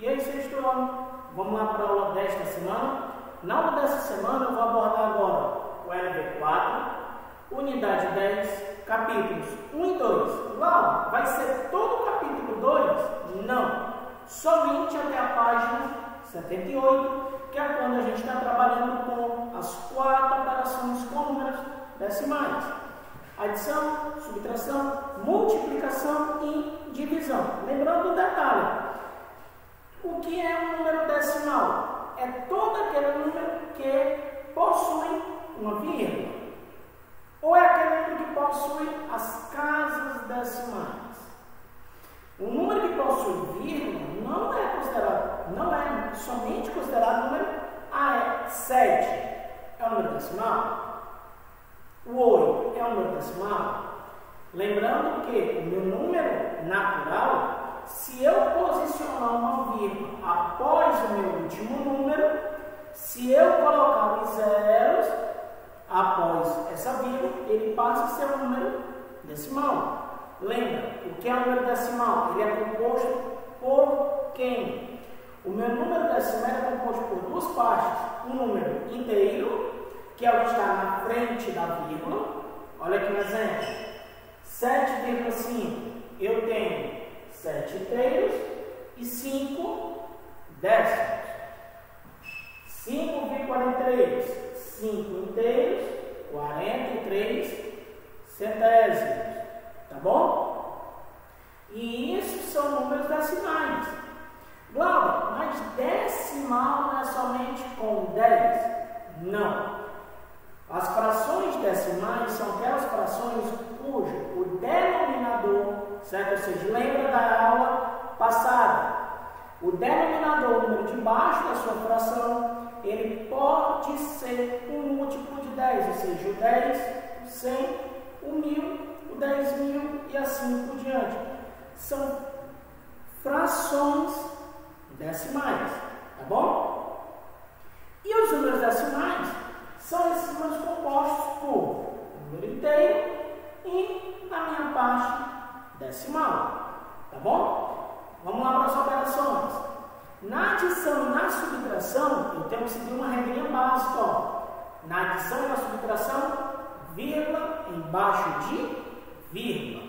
E aí, sexto ano, vamos lá para a aula desta semana. Na aula dessa semana eu vou abordar agora o LV4, unidade 10, capítulos 1 e 2. Lá vai ser todo o capítulo 2? Não. Somente até a página 78, que é quando a gente está trabalhando com as quatro operações com números decimais. Adição, subtração, multiplicação e divisão. Lembrando o detalhe, o que é um número decimal? É todo aquele número que possui uma vírgula. Ou é aquele número que possui as casas decimais. O número que possui vírgula não é considerado, não é somente considerado número ah, é 7 é um número decimal. O 8 é um número decimal. Lembrando que o meu número natural se eu posicionar uma vírgula após o meu último número, se eu colocar os zeros após essa vírgula, ele passa a ser um número decimal. Lembra, o que é um número decimal? Ele é composto por quem? O meu número decimal é composto por duas partes. Um número inteiro, que é o que está na frente da vírgula. Olha aqui um exemplo. 7,5. Eu tenho sete inteiros e cinco décimos. 5,43, 5 inteiros, 43 centésimos. Tá bom? E isso são números decimais. Glauber, mas decimal não é somente com 10? Não. As frações decimais são aquelas frações cujo o denominador, certo? Ou seja, lembra da aula passada? O denominador, o número de baixo da sua fração, ele pode ser um múltiplo de 10, ou seja, o 10, o 100, o 1000, o 10 mil e assim por diante. São frações decimais, tá bom? E os números decimais são esses números compostos por número inteiro e a minha parte decimal. Tá bom? Vamos lá para as operações. Na adição e na subtração, eu tenho que seguir uma regrinha básica. Ó. Na adição e na subtração, vírgula embaixo de vírgula.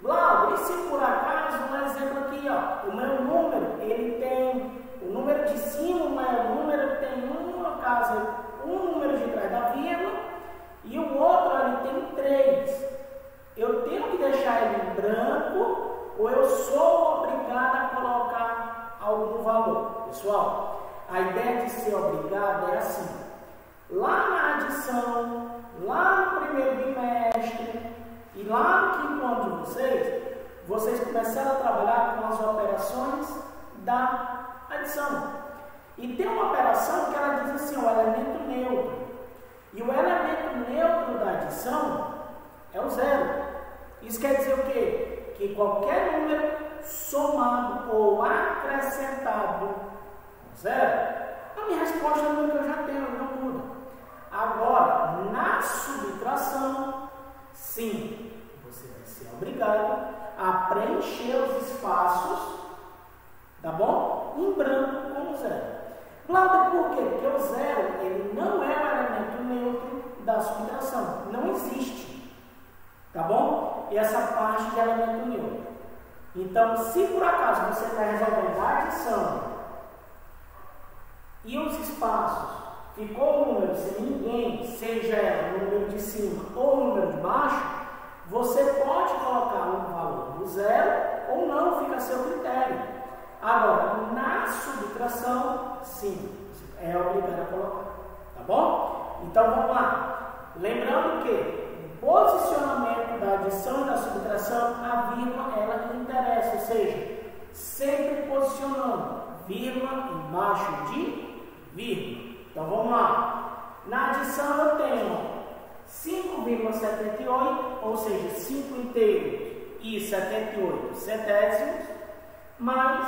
Glauber, e se por acaso, um exemplo aqui, ó, o meu número, ele tem, o número de cima, o meu número tem uma casa um número de trás da vírgula e o outro ali tem três. Eu tenho que deixar ele em branco ou eu sou obrigado a colocar algum valor? Pessoal, a ideia de ser obrigado é assim. Lá na adição, lá no primeiro bimestre e lá no quinto ano de vocês, vocês começaram a trabalhar com as operações da adição. E tem uma operação que ela diz assim, o elemento neutro. E o elemento neutro da adição é o zero. Isso quer dizer o quê? Que qualquer número somado ou acrescentado zero, a minha resposta é que eu já tenho, não muda. Agora, na subtração, sim, você vai ser obrigado a preencher os espaços, tá bom? Em branco com zero. Glauber, por quê? Porque o zero ele não é o elemento neutro da subtração. Não existe. Tá bom? E essa parte de elemento neutro. Então, se por acaso você está resolvendo a adição e os espaços ficou o número sem ninguém, seja o número de cima ou o número de baixo, você pode colocar um valor do zero ou não, fica a seu critério. Agora, na subtração, sim, é obrigado a colocar. Tá bom? Então vamos lá. Lembrando que posicionamento da adição e da subtração, a vírgula ela interessa, ou seja, sempre posicionando vírgula embaixo de vírgula. Então vamos lá. Na adição eu tenho 5,78, ou seja, 5 inteiros e 78 centésimos, mais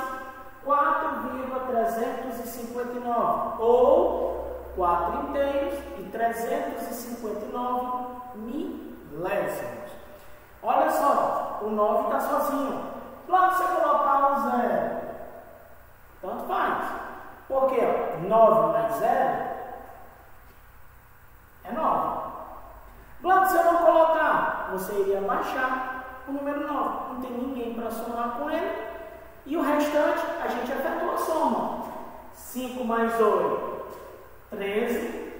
4,359 ou 4 inteiros e 359 milésimos. Olha só, o 9 está sozinho. Lá você colocar o um zero, tanto faz. Porque ó, 9 mais 0 é 9. Lá você não colocar, você iria baixar o número 9. Não tem ninguém para somar com ele. E o restante, a gente efetua a soma. 5 mais 8 13.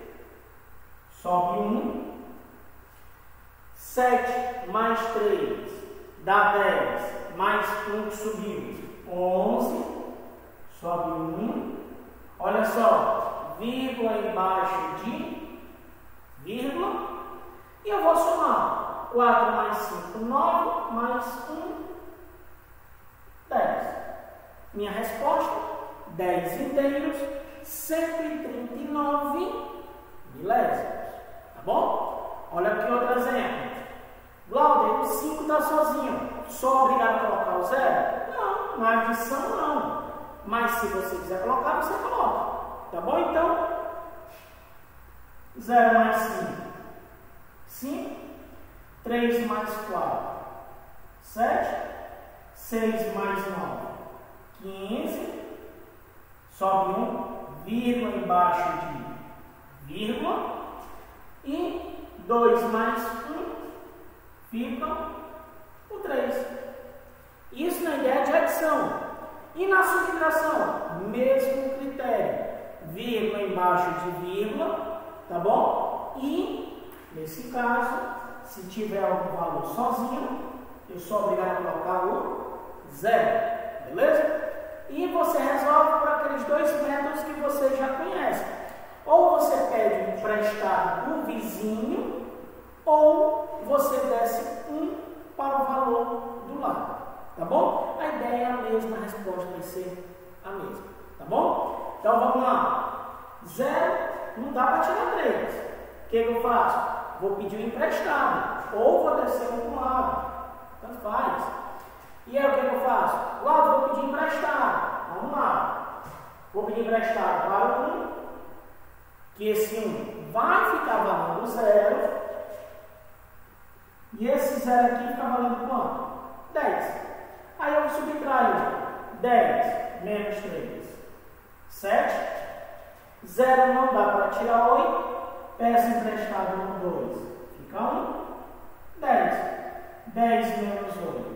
Sobe 1. 7 mais 3 dá 10. Mais 1 que subiu, 11. Sobe 1. Olha só, vírgula embaixo de vírgula. E eu vou somar 4 mais 5, 9, mais 1, 10. Minha resposta, 10 inteiros, 139 milésimos. Tá bom? Olha aqui outro exemplo. Glauber, o 5 está sozinho. Sou obrigado a colocar o zero? Não, na adição não. Mas se você quiser colocar, você coloca. Tá bom? Então, 0 mais 5. 5. 3 mais 4. 7. 6 mais 9, 15, sobe 1, vírgula embaixo de vírgula, e 2 mais 1, fica o 3. Isso na ideia de adição. E na subtração, mesmo critério, vírgula embaixo de vírgula, tá bom? E, nesse caso, se tiver algum valor sozinho, eu sou obrigado a colocar o zero, beleza? E você resolve por aqueles dois métodos que você já conhece. Ou você pede emprestado do vizinho, ou você desce um para o valor do lado. Tá bom? A ideia é a mesma, a resposta vai ser a mesma. Tá bom? Então vamos lá. Zero, não dá para tirar três. O que eu faço? Vou pedir um emprestado. Ou vou descer um para o lado. Tanto faz. E aí o que eu faço? Lá, vou pedir emprestado. Vamos lá. Vou pedir emprestado para o 1, que esse 1 vai ficar valendo zero. E esse zero aqui fica valendo quanto? 10. Aí eu subtraio 10 menos 3. 7. 0 não dá para tirar 8. Peço emprestado no 2. Fica 1. 10. 10 menos 8.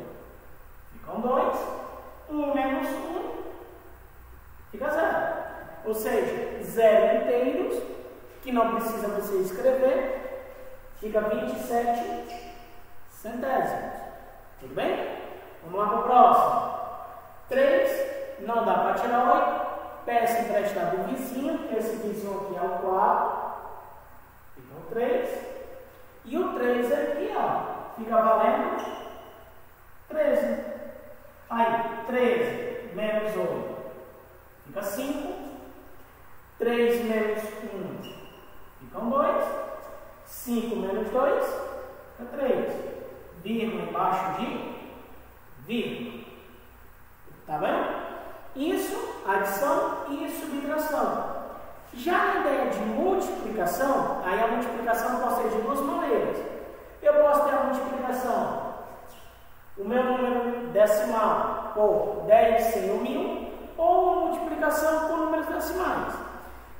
Ficam 2. 1 menos 1 fica 0. Ou seja, 0 inteiros, que não precisa você escrever, fica 27 centésimos. Tudo bem? Vamos lá para o próximo. 3, não dá para tirar 8. Peço emprestado do vizinho, esse vizinho aqui é o 4. Fica o 3. E o 3 aqui, ó, fica valendo 13. Aí, 13 menos 8 fica 5. 3 menos 1 ficam 2. 5 menos 2 fica 3. Vírgula embaixo de vírgula. Tá vendo? Isso, adição e subtração. Já na ideia de multiplicação, aí a multiplicação pode ser de duas maneiras. Eu posso ter a multiplicação o meu número decimal por 10 sem o mil, ou uma multiplicação por números decimais.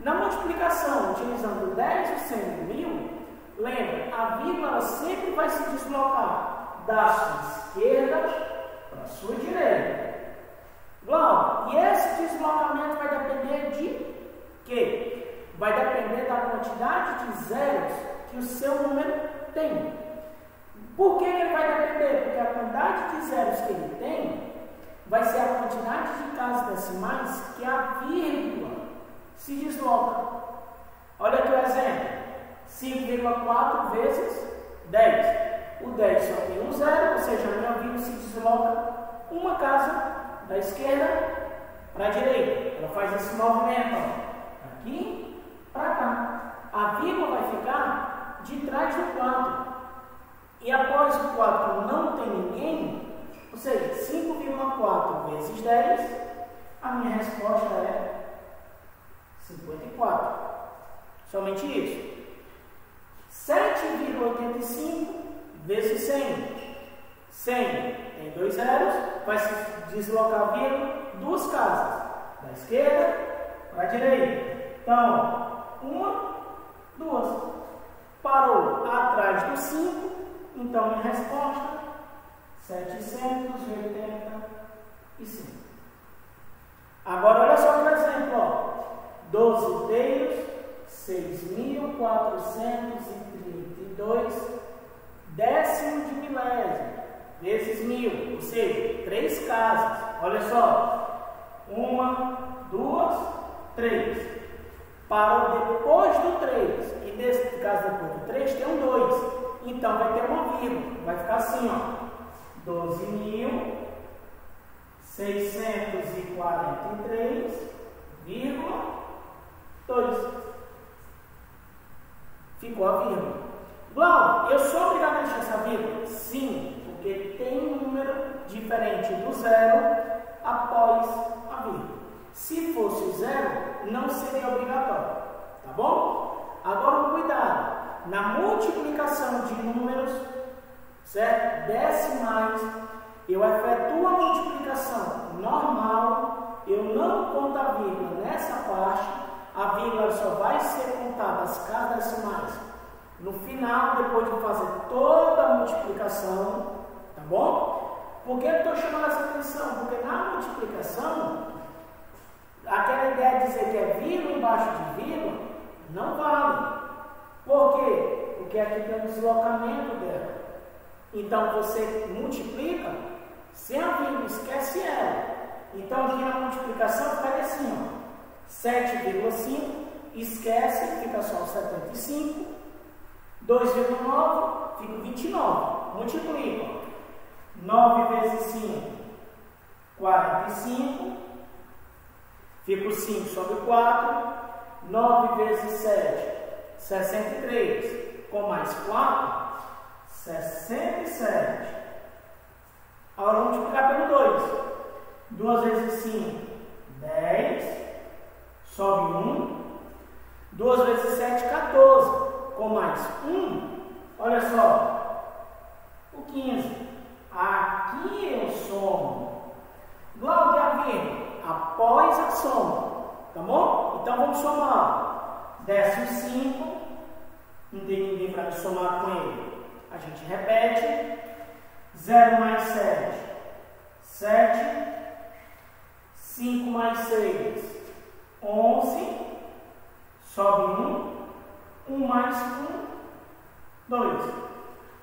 Na multiplicação, utilizando 10 e 100 o mil, lembra, a vírgula sempre vai se deslocar da sua esquerda para a sua direita. Bom, e esse deslocamento vai depender de quê? Vai depender da quantidade de zeros que o seu número tem. Por que ele vai depender? Porque a quantidade de zeros que ele tem vai ser a quantidade de casas decimais que a vírgula se desloca. Olha aqui o exemplo. 5,4 vezes 10. O 10 só tem um zero, ou seja, a minha vírgula se desloca uma casa da esquerda para a direita. Ela faz esse movimento ó, aqui para cá. A vírgula vai ficar de trás do 4 e após o 4 não tem ninguém, ou seja, 5,4 vezes 10, a minha resposta é 54. Somente isso. 7,85 vezes 100. 100 tem dois zeros, vai se deslocar via duas casas, da esquerda para a direita. Então, uma, duas. Parou atrás do 5, então minha resposta 785. Agora olha só o exemplo, ó. 12 teios, 6.432 décimo de milésimo, vezes mil, ou seja, três casas. Olha só, uma, duas, três. Para o depois do 3, e nesse caso depois do 3 tem um 2. Então vai ter uma vírgula, vai ficar assim, ó. 12.643,2. Ficou a vírgula. Glauco, eu sou obrigado a deixar essa vírgula? Sim, porque tem um número diferente do zero após a vírgula. Se fosse zero, não seria obrigatório, tá bom? Agora, cuidado, na multiplicação de números, certo? Decimais, eu efetuo a multiplicação normal, eu não conto a vírgula nessa parte, a vírgula só vai ser contada as casas decimais no final, depois de fazer toda a multiplicação, tá bom? Por que eu estou chamando essa atenção? Porque na multiplicação, aquela ideia de dizer que é vírgula embaixo de vírgula, não vale. Por quê? Porque aqui tem um deslocamento dela. Então você multiplica, sem a vírgula, esquece ela. Então aqui na multiplicação fica assim, ó. 7,5, esquece, fica só 75. 2,9 fica 29. Multiplica. 9 vezes 5, 45. Fica o 5 sobre 4. 9 vezes 7, 63. Com mais 4, 67. Agora vamos multiplicar pelo 2. 2 vezes 5, 10. Sobe 1. 2 vezes 7, 14. Com mais 1, olha só. O 15. Aqui eu somo. Logo a vírgula, após a soma. Tá bom? Então vamos somar. Desce 5. Não tem ninguém para somar com ele. A gente repete. 0 mais 7. 7. 5 mais 6. 11. Sobe 1. 1 mais 1. 2.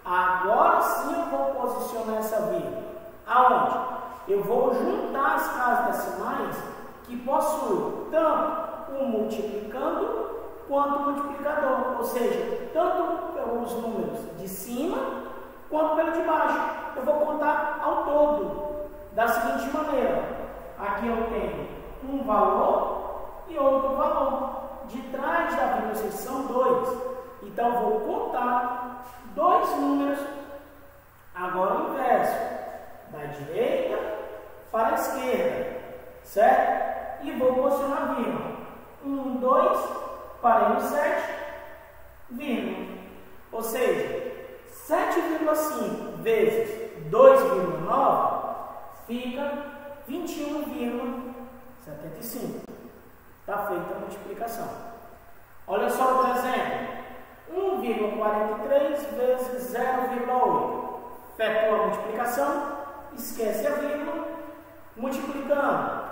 Agora sim eu vou posicionar essa vírgula. Aonde? Eu vou juntar as casas decimais que possuem tanto o multiplicando quanto o multiplicador, ou seja, tanto os números de cima quanto pelo de baixo. Eu vou contar ao todo da seguinte maneira: aqui eu tenho um valor e outro valor. De trás da vírgula são dois. Então vou contar dois números. Agora o inverso, da direita para a esquerda, certo? e vou posicionar vírgula. 1, 2, parei no 7, vírgula. Ou seja, 7,5 vezes 2,9 fica 21,75. Está feita a multiplicação. Olha só outro exemplo. 1,43 vezes 0,8. Efetua a multiplicação, esquece a vírgula, multiplicando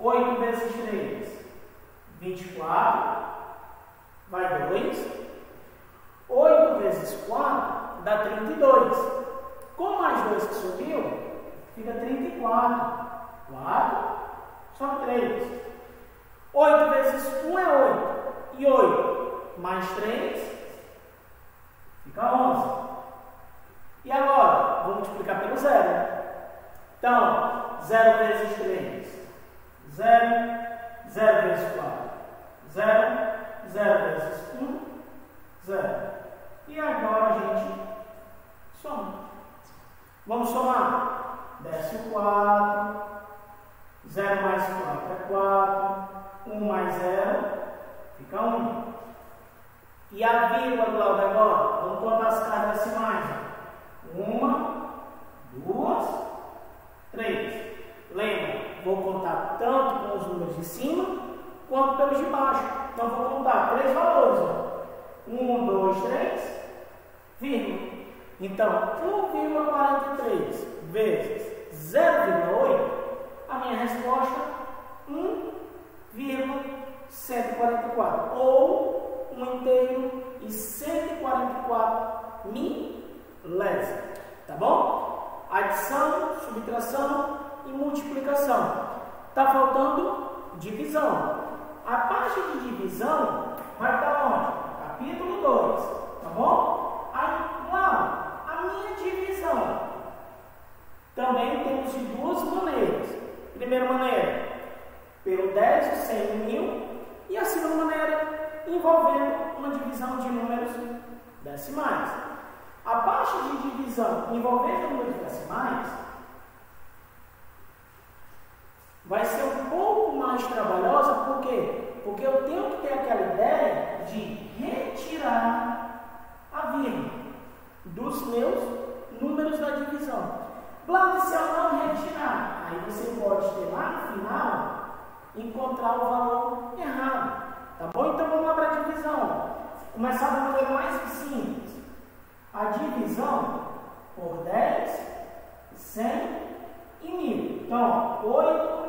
8 vezes 3, 24, vai 2. 8 vezes 4 dá 32. Com mais 2 que subiu, fica 34. 4, só 3. 8 vezes 1 é 8. E 8 mais 3 fica 11. E agora, vou multiplicar pelo zero. Então, 0 vezes 3 0, 0 vezes 4, 0, 0 vezes 1, 0. E agora a gente soma. Vamos somar. Desce o 4, 0 mais 4 é 4, 1 mais 0 fica 1. E a vírgula, Glauber, agora? Vamos contar as casas decimais. Uma, duas, três. Lembra? vou contar tanto com os números de cima quanto pelos de baixo. Então, vou contar três valores. Ó. 1, 2, 3, vírgula. Então, 1,43 vezes 0,8, a minha resposta 144,144 ou um inteiro e 144 milésimos, tá bom? Adição, subtração e multiplicação. Tá faltando divisão. A parte de divisão vai para onde? Capítulo 2, tá bom? Aí, lá, a minha divisão. Também temos de duas maneiras. Primeira maneira, pelo 10 e 100 mil. E a segunda maneira, envolvendo uma divisão de números decimais. A parte de divisão envolvendo números decimais vai ser um pouco mais trabalhosa, por quê? Porque eu tenho que ter aquela ideia de retirar a vírgula dos meus números da divisão. Plano se eu não retirar, aí você pode ter lá no final encontrar o valor errado. Tá bom? Então vamos lá para a divisão. Começar da maneira mais simples. A divisão por 10, 100 e 1000. Então, 8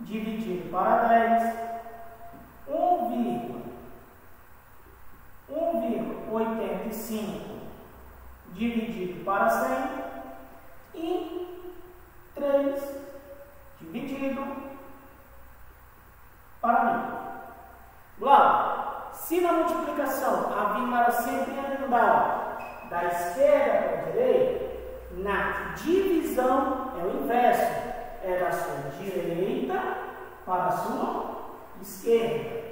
dividido para 10, 1,85 dividido para 100 e 3 dividido para 1000. Lá, se na multiplicação a vírgula sempre andar da esquerda para a direita, na divisão é o inverso é da sua direita para a sua esquerda.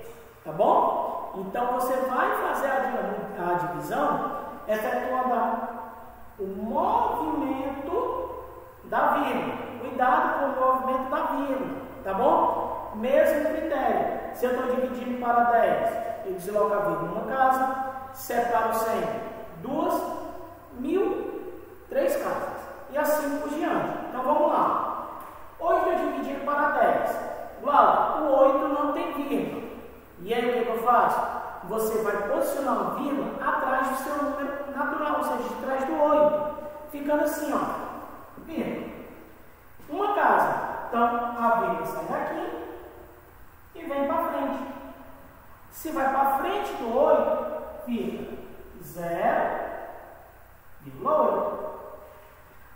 Tá bom? Então você vai fazer a, a divisão efetuando o movimento da vírgula. Cuidado com o movimento da vírgula. Tá bom? Mesmo critério. Se eu estou dividindo para 10, eu desloco a vírgula numa casa, separo 100, duas, mil, três casas. E assim por diante. Então vamos lá. 8 é dividido para 10. Lá, o 8 não tem vírgula. E aí o que, que eu faço? Você vai posicionar uma vírgula atrás do seu número natural, ou seja, atrás do 8. Ficando assim, ó. Vírgula. Uma casa. Então, a vírgula sai daqui e vem para frente. Se vai para frente do 8, fica 0,8.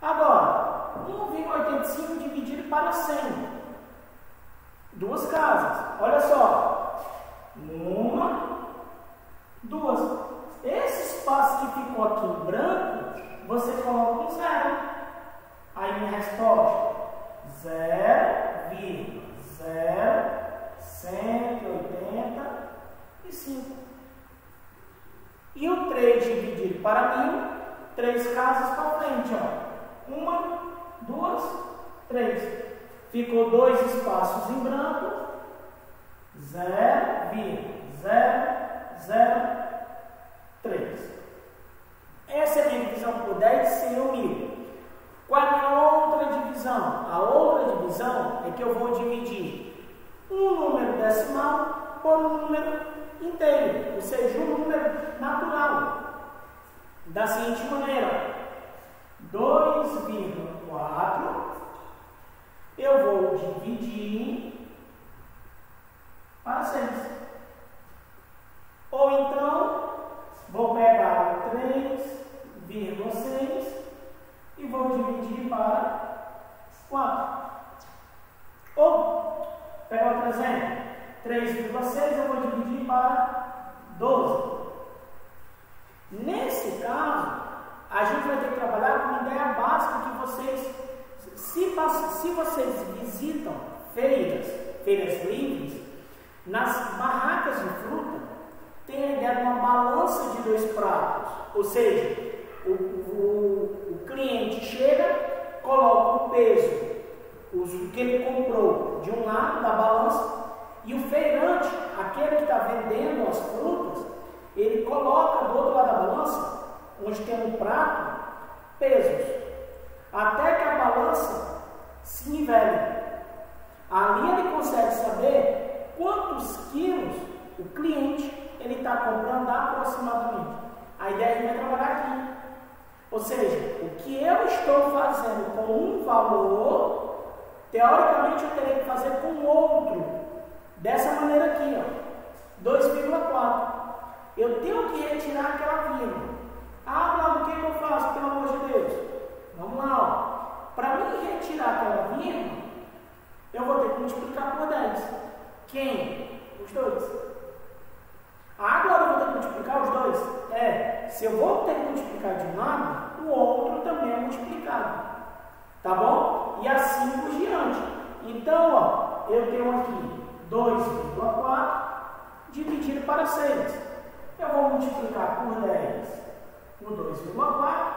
Agora, 1,85 dividido para 100. Duas casas. Olha só. Uma, duas. Esse espaço que ficou aqui em branco, você coloca um zero. Aí me responde 0,0. 185. E o 3 dividido para mil, três casas para frente. Ó. Uma, duas, três. Ficou dois espaços em branco. 0,003. Essa é a minha divisão por 10, sem o 1000. Qual é a outra divisão? A outra divisão é que eu vou dividir um número decimal por um número inteiro, ou seja, um número natural. Da seguinte maneira, 2,4 eu vou dividir para 6. Ou então, vou pegar 3,6 e vou dividir para 4. Ou, pegar outro exemplo, 3,6 eu vou dividir para 12. Nesse caso, a gente vai ter que trabalhar com uma ideia básica que vocês, se, se vocês visitam feiras, feiras livres, nas barracas de fruta, tem a ideia de uma balança de dois pratos. Ou seja, o, o, o cliente chega, coloca o peso, o que ele comprou de um lado da balança, e o feirante, aquele que está vendendo as frutas, ele coloca do outro lado da balança onde tem um prato, pesos, até que a balança se nivele. Ali ele consegue saber quantos quilos o cliente ele está comprando aproximadamente. A ideia é trabalhar aqui. Ou seja, o que eu estou fazendo com um valor, teoricamente eu teria que fazer com outro. Dessa maneira aqui, ó. 2,4. Eu tenho que retirar aquela vírgula. Ah, Glauco, o que, eu faço, pelo amor de Deus? Vamos lá, Para mim retirar aquela vírgula, eu vou ter que multiplicar por 10. Quem? Os dois. Ah, agora eu vou ter que multiplicar os dois? É, se eu vou ter que multiplicar de um lado, o outro também é multiplicado. Tá bom? E assim por diante. Então, ó, eu tenho aqui 2,4 dividido para 6. Eu vou multiplicar por 10 o 2,4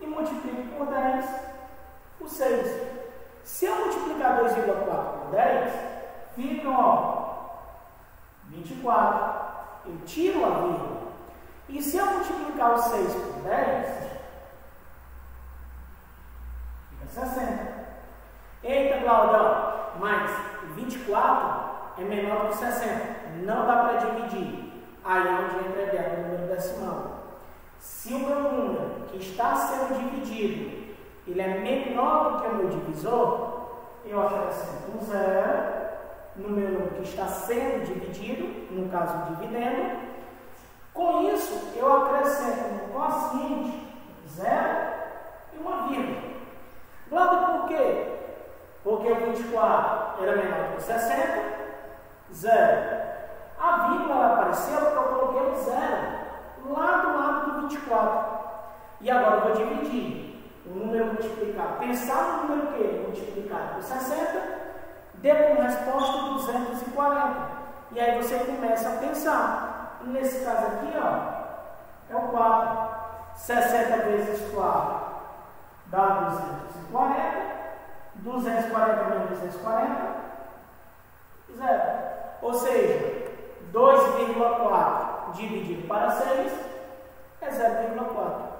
e multiplico por 10 o 6. Se eu multiplicar 2,4 por 10, fica ó, 24. Eu tiro a vírgula. E se eu multiplicar o 6 por 10, fica 60. Eita, Claudão, mas 24 é menor que 60. Não dá para dividir. Aí é onde entra a do número decimal. Se o meu número que está sendo dividido ele é menor do que o meu divisor, eu acrescento um zero no meu número que está sendo dividido, no caso o dividendo. Com isso, eu acrescento no quociente zero e uma vírgula. Lado por quê? Porque o 24 era menor que 60, zero. A vírgula apareceu porque eu coloquei o zero lá do lado do 24. E agora eu vou dividir o número multiplicado. Pensar no número que multiplicado por 60, dê como resposta 240. E aí você começa a pensar. Nesse caso aqui, ó, é o 4. 60 vezes 4 dá 240. 240 menos 240, zero. Ou seja, 2,4 dividido para 6 é 0,4.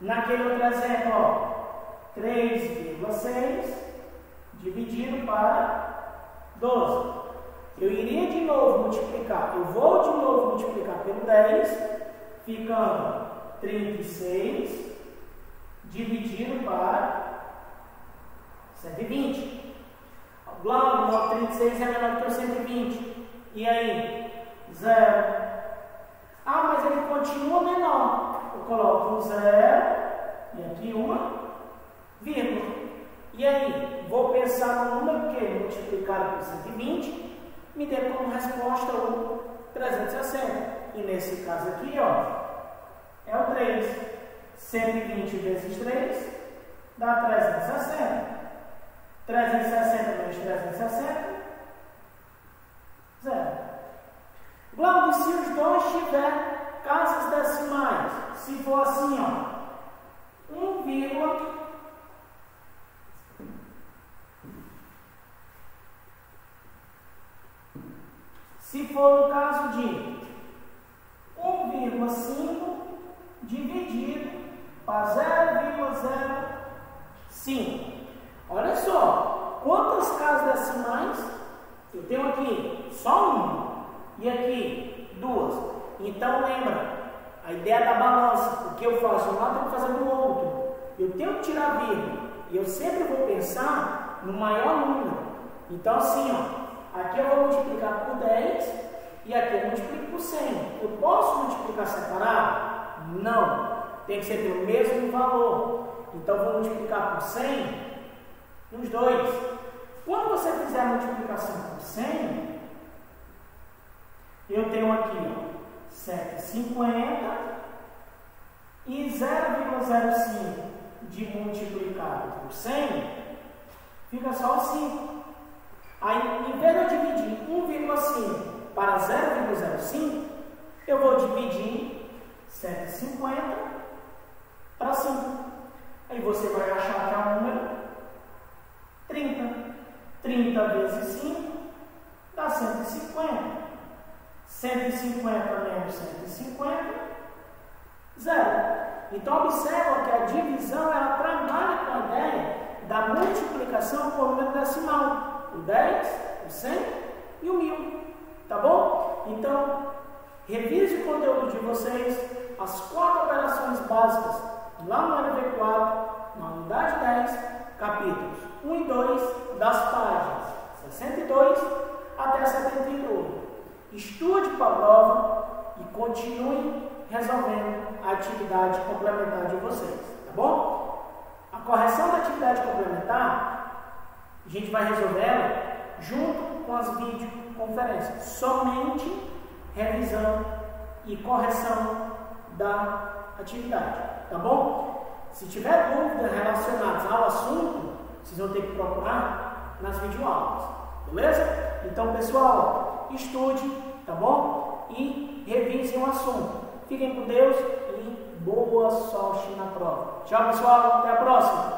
Naquele outro exemplo, ó, 3,6 dividido para 12. Eu iria de novo multiplicar, eu vou de novo multiplicar pelo 10, ficando 36 dividido para 120. Logo, 36 é menor que o 120. E aí? Zero. Ah, mas ele continua menor eu coloco um zero e aqui uma vírgula. E aí, vou pensar no número que multiplicado por 120 me dê como resposta o 360. E nesse caso aqui, ó, é o 3. 120 vezes 3 dá 360. 360 menos 360, zero. Glauco, se os dois tiverem casas decimais, se for assim, ó, 1, vírgula se for no caso de 1,5 dividido 0,05. Olha só, quantas casas decimais eu tenho aqui? Só uma. E aqui, duas. Então lembra, a ideia da balança, o que eu faço um lado, eu tenho que fazer do outro. Eu tenho que tirar vírgula. E eu sempre vou pensar no maior número. Então assim, ó, aqui eu vou multiplicar por 10 e aqui eu multiplico por 100. Eu posso multiplicar separado? Não. Tem que ser pelo mesmo valor. Então vou multiplicar por 100 nos dois. Quando você fizer a multiplicação por 100, eu tenho aqui, ó, 750 e 0,05 de multiplicado por 100 fica só 5. Aí, em vez de eu dividir 1,5 para 0,05, eu vou dividir 750 para 5. Aí você vai achar que é o número 30. 30 vezes 5 dá 150. 150 menos 150, zero. Então, observa que a divisão ela trabalha com a ideia da multiplicação por número decimal. O 10, o 100 e o 1000. Tá bom? Então, revise o conteúdo de vocês, as quatro operações básicas lá no LV4, na unidade 10, capítulos 1 e 2, das páginas 62 até 72. Estude para a prova e continue resolvendo a atividade complementar de vocês, tá bom? A correção da atividade complementar, a gente vai resolver ela junto com as videoconferências, somente revisão e correção da atividade, tá bom? Se tiver dúvidas relacionadas ao assunto, vocês vão ter que procurar nas videoaulas, beleza? Então, pessoal, estude, tá bom? E revisem o assunto. Fiquem com Deus e boa sorte na prova. Tchau, pessoal. Até a próxima.